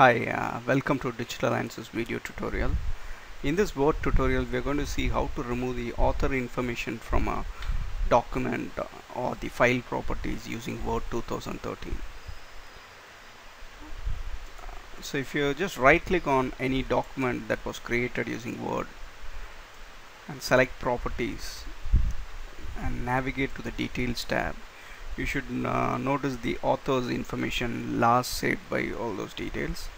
Hi, uh, welcome to Digital Answers video tutorial. In this Word tutorial, we are going to see how to remove the author information from a document or the file properties using Word 2013. So if you just right click on any document that was created using Word and select properties and navigate to the details tab you should uh, notice the author's information last saved by all those details.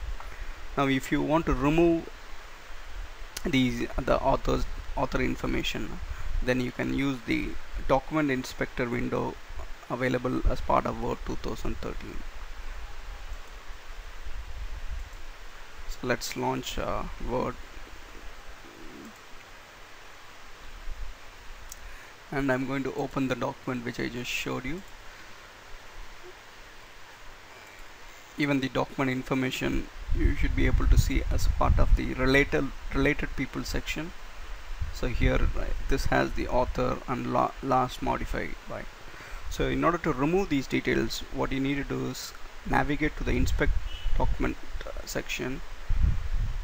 Now if you want to remove these the author's author information then you can use the document inspector window available as part of Word 2013 so let's launch uh, Word. And I'm going to open the document which I just showed you even the document information you should be able to see as part of the related related people section. So here this has the author and la last modified by so in order to remove these details what you need to do is navigate to the inspect document uh, section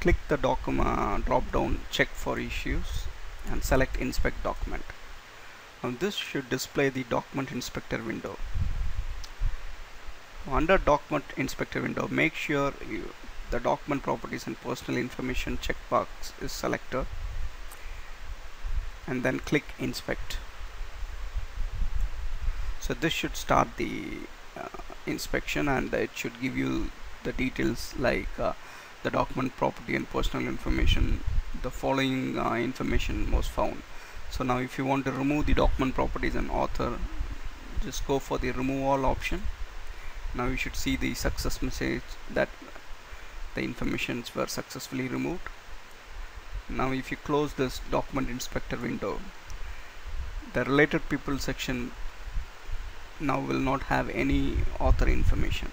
click the document drop down check for issues and select inspect document. Now this should display the document inspector window under document inspector window make sure you, the document properties and personal information checkbox is selected and then click inspect. So this should start the uh, inspection and it should give you the details like uh, the document property and personal information the following uh, information was found. So now if you want to remove the document properties and author just go for the remove all option now you should see the success message that the informations were successfully removed. Now if you close this document inspector window the related people section now will not have any author information.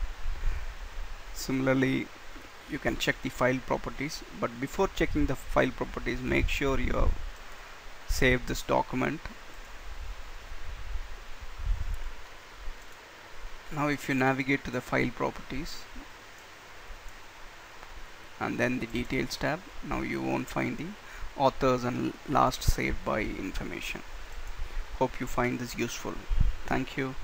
Similarly you can check the file properties but before checking the file properties make sure you have saved this document now if you navigate to the file properties and then the details tab now you won't find the authors and last saved by information. Hope you find this useful. Thank you